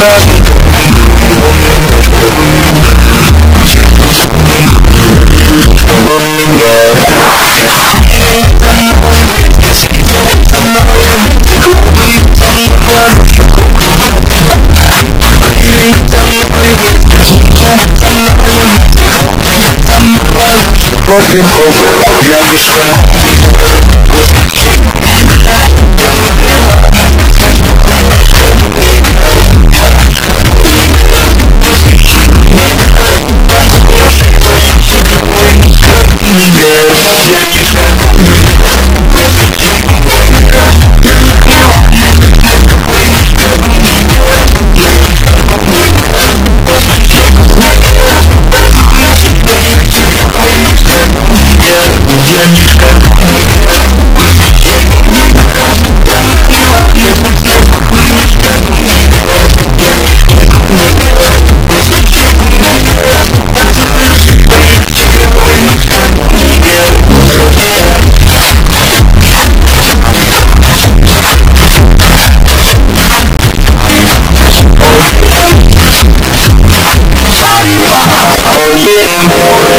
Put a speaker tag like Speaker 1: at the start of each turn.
Speaker 1: sabía Contigo Я не yeah Yeah.